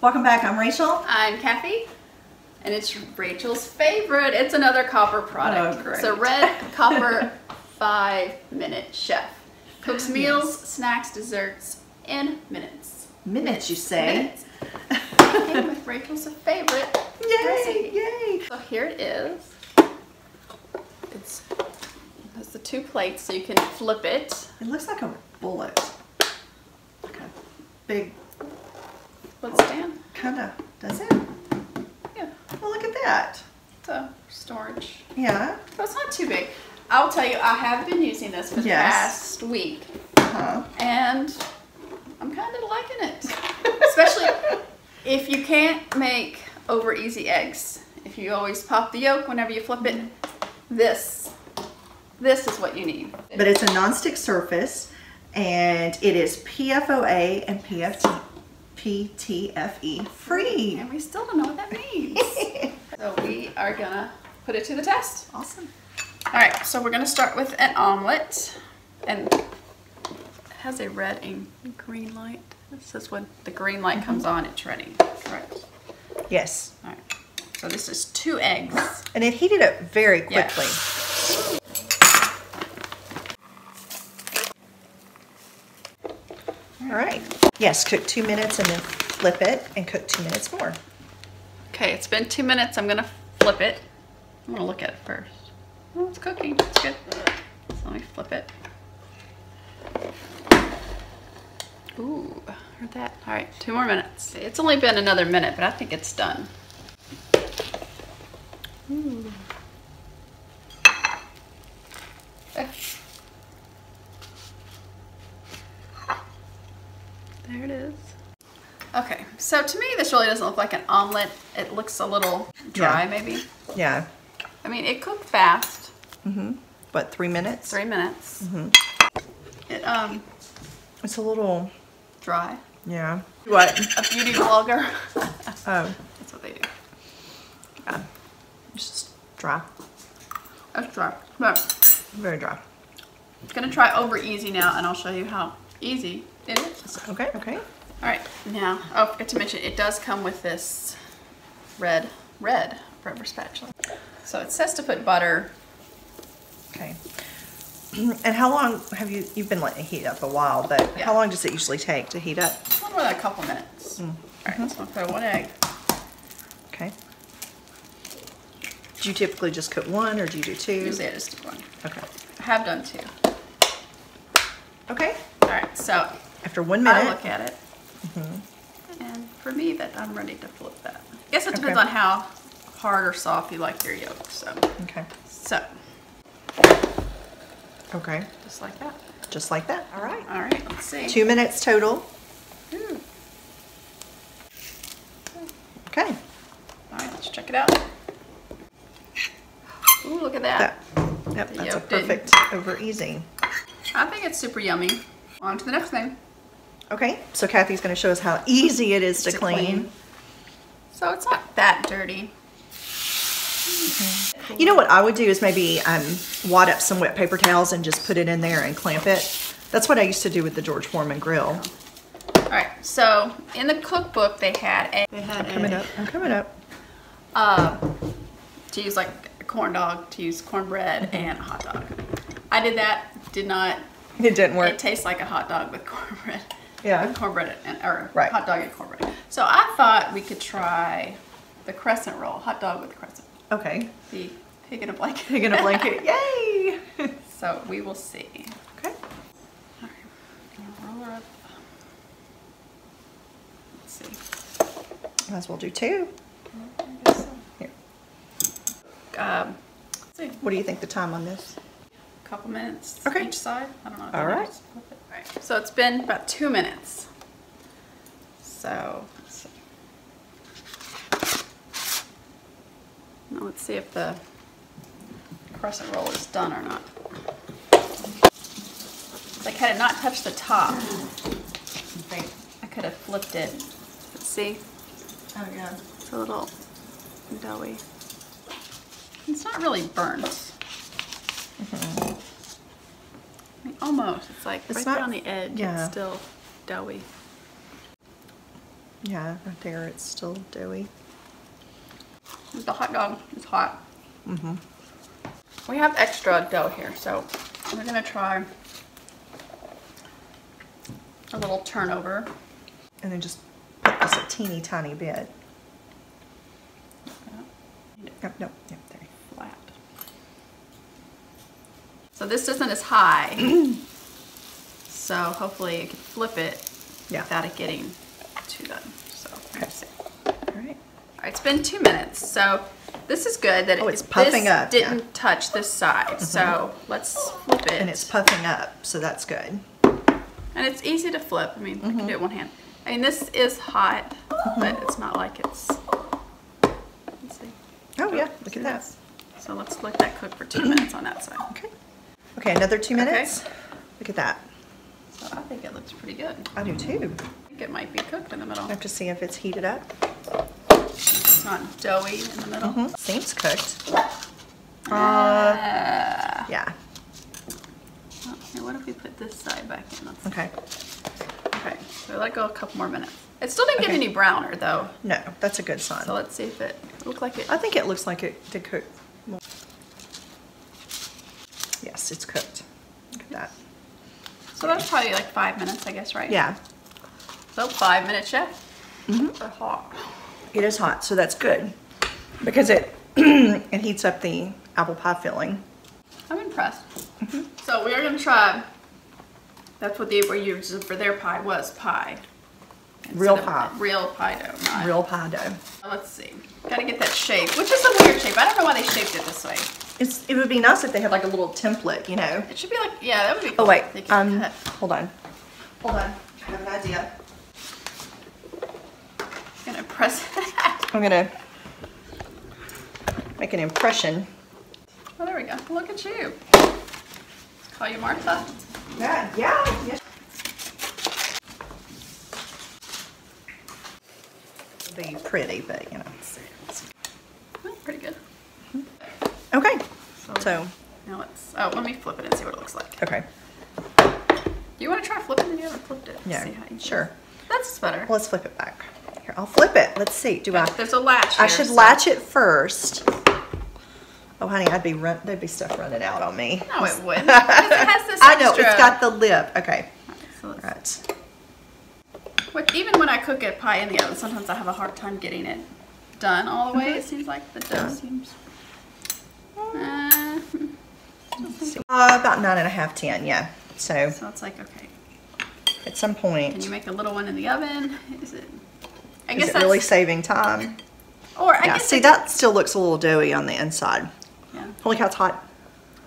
Welcome back. I'm Rachel. I'm Kathy, and it's Rachel's favorite. It's another copper product. Oh, great. It's a red copper five minute chef. Cooks meals, snacks, desserts in minutes. Minutes, you say? Minutes. Came with Rachel's favorite Yay! recipe. Yay! So here it is. It's has the two plates, so you can flip it. It looks like a bullet. Like a big, What's stand? kind of, does it? Yeah, Well, look at that. it's a storage. Yeah. So it's not too big. I'll tell you, I have been using this for the Yes. past week, Uh-huh. and I'm kind of liking it. Especially if you can't make over easy eggs. If you always pop the yolk whenever you flip it, this, this is what you need. But it's a nonstick surface, and it is PFOA and PFT, PTFE E free. And we still don't know what that means. so we are gonna put it to the test. Awesome. All right, so we're gonna start with an omelet, and it has a red and green light. This is when the green light comes mm-hmm. on, it's ready. Correct. Yes. All right. So this is two eggs. And it heated up very Yeah. All right. Yes, cook two minutes and then flip it and cook two minutes more. Okay, it's been two minutes. I'm gonna flip it. I'm gonna look at it first. Oh, it's cooking. It's good. So let me flip it. Ooh, heard that. All right, two more minutes. It's only been another minute, but I think it's done. Ooh. There it is. Okay, so to me, this really doesn't look like an omelet. It looks a little dry, Yeah. maybe. Yeah. I mean, it cooked fast, What, three minutes? three minutes. Mm-hmm. It um It's a little, dry. yeah. What? A beauty vlogger. Oh, That's what they do. yeah. It's just dry. That's dry. But Very dry. I'm gonna try over easy now, and I'll show you how easy it is. Okay, okay. All right, now, oh, I forgot to mention, it does come with this red, red rubber spatula. So it says to put butter. Okay. And how long have you, you've been letting it heat up a while, but Yeah. how long does it usually take to heat up? Than a couple minutes. Mm, All right, mm-hmm. so I'll put one egg. Okay. Do you typically just cook one or do you do two? Usually I just do one. Okay. I have done two. Okay. All right, so After one minute. I look at it, Mm -hmm. and for me, that I'm ready to flip that. I guess it depends Okay. on how hard or soft you like your yolk. So, Okay. so Okay. just like that. Just like that. All right. All right, let's see. Two minutes total. Ooh. Okay. All right, let's check it out. Ooh, look at that. That. Yep. The That's a perfect over easy. I think it's super yummy. On to the next thing. Okay. So Kathy's going to show us how easy it is to, To clean. clean. So it's not that dirty. You know what I would do is maybe um, wad up some wet paper towels and just put it in there and clamp it. That's what I used to do with the George Foreman grill. All right, so in the cookbook they had a they had Coming a up. I'm coming up. uh, to use like a corn dog, to use cornbread and a hot dog. I did that. Did not. It didn't work. It tastes like a hot dog with cornbread. Yeah. With cornbread and or Right. hot dog and cornbread. So I thought we could try the crescent roll, hot dog with crescent. Okay. The pig in a blanket. Pig in a blanket. Yay! so we will see. okay. All right, roll her up. Let's see. Might as well do two. So. Here. Um. What do you think the time on this? A couple minutes Okay. each side. I don't know. if All right. Flip it. All right. So it's been about two minutes. So let's see. Now let's see if the crescent roll is done or not. Like had it not touched the top, I could have flipped it. Let's see, Oh yeah. it's a little doughy. It's not really burnt. I mean, almost. It's like It's right not- there on the edge. yeah. It's still doughy. Yeah, right there, it's still doughy. The hot dog is hot. Mm-hmm. We have extra dough here, so we're gonna try a little turnover. And then just put this a teeny tiny bit. Yep, nope, yep, there. Flat. So this isn't as high. so hopefully you can flip it Yeah. without it getting too done. So let's see. All right. All right, it's been two minutes, so this is good that Oh, it, it's puffing this up. Mm-hmm. didn't touch this side. So let's flip it. And it's puffing up, so that's good. And it's easy to flip. I mean, I Mm-hmm. can do it one hand. I mean, this is hot, but it's not like it's. Let's see. Oh, yeah, look at that. this? So let's let that cook for two minutes on that side. Okay. Okay, another two Okay. minutes. Look at that. So I think it looks pretty good. I do too. I think it might be cooked in the middle. I have to see if it's heated up. It's not doughy in the middle. Mhm, Seems cooked. Uh, Uh, yeah, oh, what if we put this side back in? Let's- okay. Okay, so let go a couple more minutes. It still didn't get any browner though. No, that's a good sign. So let's see if it looked like it. I think it looks like it did cook. more. Yes, it's cooked. Look at that. So that's probably like five minutes, I guess, right? Yeah, So five minutes, chef. Mm-hmm. They're hot. it is hot, so that's good. Because it, it heats up the apple pie filling. I'm impressed. Mm-hmm. So we are gonna try. That's what they were using for their pie was pie. Real Instead pie. Real pie dough. Not. Real pie dough. Let's see. Gotta get that shape, which is a weird shape. I don't know why they shaped it this way. It's, it would be nice if they had like a little template, you know? It should be like, yeah, that would be. Oh cool wait, They could um, cut. hold on. Hold on, I have an idea. I'm Gonna press. I'm gonna make an impression. oh, there we go. Look at you. Let's call you Martha. Yeah, yeah. yes. Be pretty, but you know. Oh, pretty good. Okay, so, Now let's. Oh, let me flip it and see what it looks like. okay, You want to try flipping it? You haven't flipped it. Yeah, See how you sure. That's better. let's flip it back. Here, I'll flip it. Let's see. Do I? There's a latch. Here, I should so- latch it first. Oh, honey, I'd be run. There'd be stuff running out on me. No, it wouldn't. Because it has this I know it's got the lip. Okay, So right. Which, even when I cook a pie in the oven, sometimes I have a hard time getting it done all the way. Mm-hmm. It seems like the dough seems. Uh, about nine and a half, ten. Yeah. So so it's like okay. at some point. Can point, you make a little one in the oven? Is it? I guess is it that's. really saving time? or I yeah. guess See, it- that still looks a little doughy on the inside. Yeah. Holy cow, it's hot.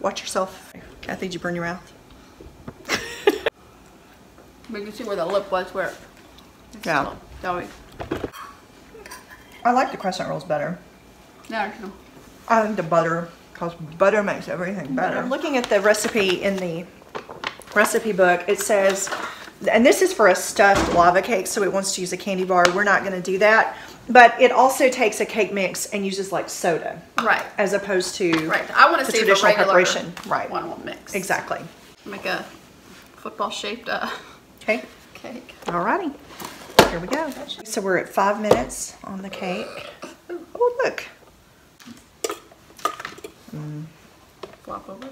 Watch yourself. Kathy, did you burn your mouth? We can see where the lip was. Where. it's Yeah. still Doughy. I like the crescent rolls better. No, no. I think the butter, because butter makes everything better. I'm looking at the recipe in the recipe book. It says, and this is for a stuffed lava cake, so it wants to use a candy bar. We're not going to do that. But it also takes a cake mix and uses like soda, Right. as opposed to Right. I want to the see the traditional regular preparation. Right. one will mix. Exactly. Make a football shaped uh, Okay. cake. Alrighty. Here we go. So we're at five minutes on the cake. Oh, look. Mm. Flop over.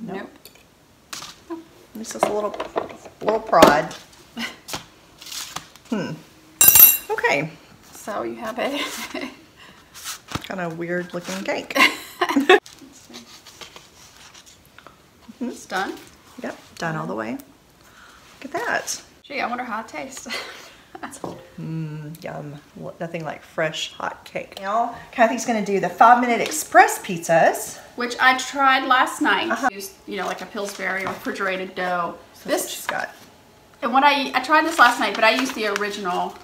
Nope. Oh, this is a little, little prod. Hmm. Okay. So you have a. Kind of weird looking cake. Mm-hmm. it's done. Yep. Done all the way. Look at that. Gee, I wonder how it tastes. Mmm, yum. Nothing like fresh hot cake. Now, Kathy's going to do the five minute express pizzas. Which I tried last night. Uh-huh. Used, you know, like a Pillsbury refrigerated dough. What This she's got. and what I I tried this last night, but I used the original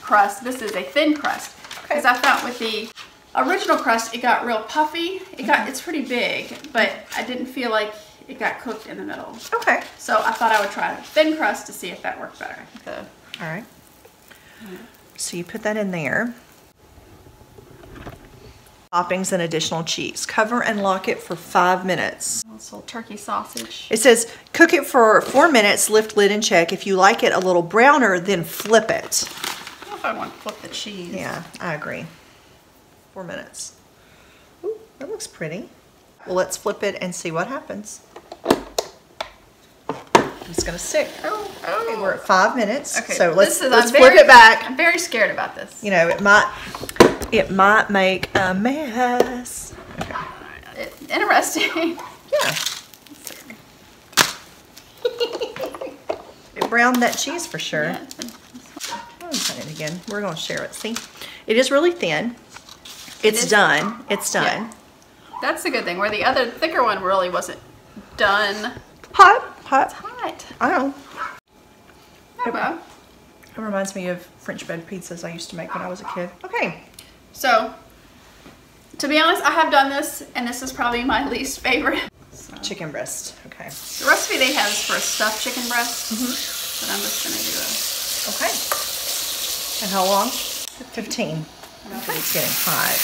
crust. This is a thin crust because I thought with the original crust it got real puffy. It got Mm-hmm. it's pretty big, but I didn't feel like it got cooked in the middle. Okay. So I thought I would try the thin crust to see if that worked better. The All right. So you put that in there. Toppings and additional cheese. Cover and lock it for five minutes. Little turkey sausage. It says cook it for four minutes, lift lid and check. If you like it a little browner, then flip it. I don't know if I want to flip the cheese. Yeah, I agree. Four minutes. Ooh, that looks pretty. Well, let's flip it and see what happens. It's gonna stick. Oh, Okay, oh. we're at five minutes. Okay, so let's is- let's I'm flip very- it back. I'm very scared about this. You know, it might it might make a mess. It- interesting. Yeah. it browned that cheese for sure. Yeah, I'm it again. We're gonna share it. See, it is really thin. It's is- done. It's done. Yeah. That's the good thing. Where the other thicker one really wasn't done. Hot, hot. Hot. I know. Oh, well. It reminds me of French bed pizzas I used to make when I was a kid. Okay. So, to be honest, I have done this, and this is probably my least favorite. So, Chicken breast. Okay. the recipe they have is for a stuffed chicken breast, Mm-hmm. but I'm just gonna do a. Okay. And how long? 15. I think it's getting hot.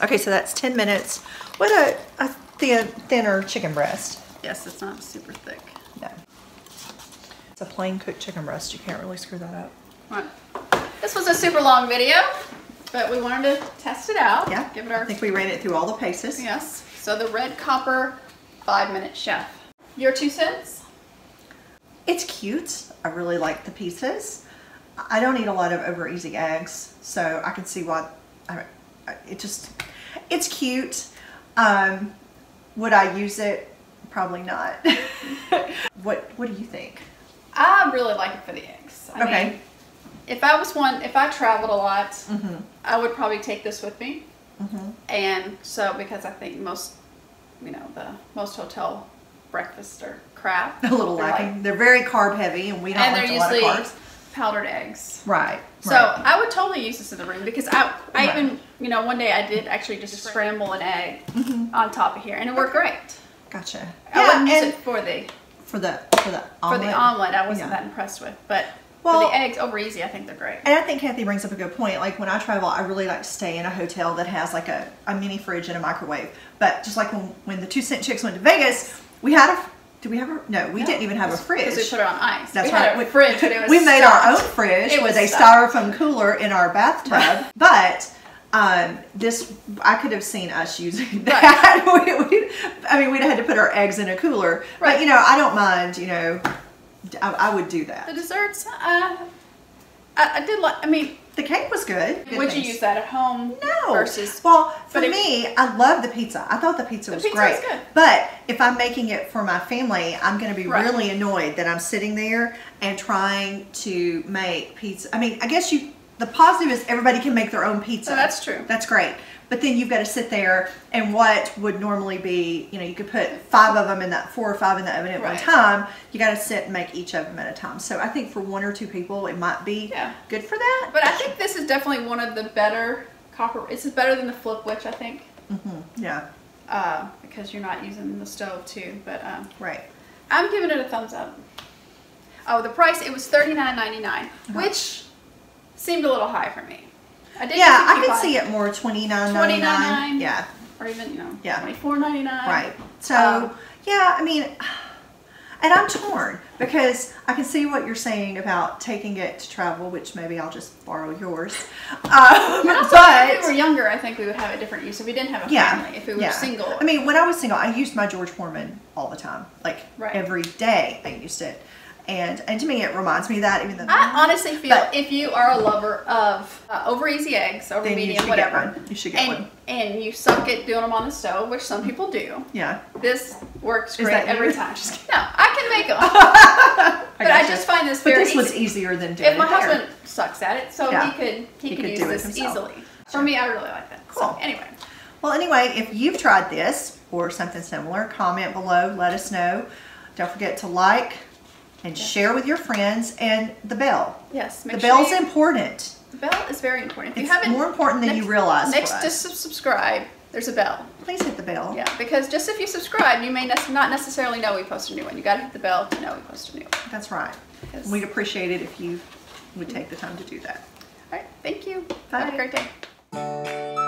okay, so that's 10 minutes. What a, a thin, thinner chicken breast. Yes, it's not super thick. No. It's a plain cooked chicken breast. You can't really screw that up. Right. This was a super long video, but we wanted to test it out. Yeah. Give it our I think we ran it through all the paces. yes. So the red copper five minute chef. Your two cents? It's cute. I really like the pieces. I don't eat a lot of over easy eggs, so I can see why. I, I- it just, it's cute. Um, would I use it? Probably not. what What do you think? I really like it for the eggs. I Okay. Mean, if I was one, if I traveled a lot, Mm-hmm. I would probably take this with me. Mm-hmm. And so, because I think most, you know, the most hotel breakfasts are crap. A little They're lacking. like- They're very carb heavy, and we don't and like a lot of usually carbs. powdered eggs. Right. So right. I would totally use this in the room because I, I Right. even, you know, one day I did actually just scramble an egg Mm-hmm. on top of here, and it worked great. gotcha. I wouldn't use and it for the for the for the for omelet. the omelet. I wasn't Yeah. that impressed with, but Well- for the eggs over easy, I think they're great. And I think Kathy brings up a good point. Like when I travel, I really like to stay in a hotel that has like a, a mini fridge and a microwave. But just like when, when the two cent chicks went to Vegas, we had a. Did we have a? No, we didn't even have a fridge. Because we put it on ice. That's we right. A fridge, but it was we made our own fridge It with was a styrofoam cooler in our bathtub. but um, this, I could have seen us using that. we, we, I mean, we'd have had to put our eggs in a cooler. But Right. you know, I don't mind. You know, I, I would do that. The desserts, uh, I, I did like. I mean, The cake was good. Good would you use that at home? No. Versus well, for but if- me, I love the pizza. I thought the pizza was pizza great. was good. But if I'm making it for my family, I'm going to be Right. really annoyed that I'm sitting there and trying to make pizza. I mean, I guess you. The positive is everybody can make their own pizza. So that's true. That's great. But then you've got to sit there and what would normally be, you know, you could put five of them in that, four or five in the oven at one time. You got to sit and make each of them at a time. So I think for one or two people, it might be Yeah. good for that. But I think this is definitely one of the better copper. This is better than the Flipwich, I think, Mm -hmm. yeah, uh, because you're not using the stove too. But um, right. I'm giving it a thumbs up. Oh, the price it was $39.99 which seemed a little high for me. I did Yeah, I could see it more twenty nine Twenty ninety nine. Yeah, or even you know Yeah. twenty four ninety nine. right. So Um, yeah, I mean, and I'm torn because I can see what you're saying about taking it to travel, which maybe I'll just borrow yours. Um, also, if we were younger, I think we would have a different use. If we didn't have a yeah, family, if we were yeah. single, I mean, when I was single, I used my George Foreman all the time, like Right. every day. I used it, and and to me, it reminds me of that even though I honestly feel But- if you are a lover of uh, over easy eggs, over medium, whatever. You should get and, one. and you suck at doing them on the stove, which some people do. yeah. This works great every time. Just. No, I can make them, but I just find this But very this was easier than doing If my it there. husband sucks at it, so Yeah. he could he, He could, could use do this himself. easily. For me, I really like that. So Cool. anyway, Well, anyway, if you've tried this or something similar, comment below, let us know. Don't forget to like and share with your friends and the bell. yes, make the sure bell's you, important. the bell is very important. If It's you haven't more important than you realize Next to subscribe, there's a bell. Please hit the bell. Yeah, because just if you subscribe, you may not necessarily know we post a new one. You gotta hit the bell to know we post a new one. That's right. Yes. We'd appreciate it if you would take the time to do that. All right, thank you. Bye. Have a great day.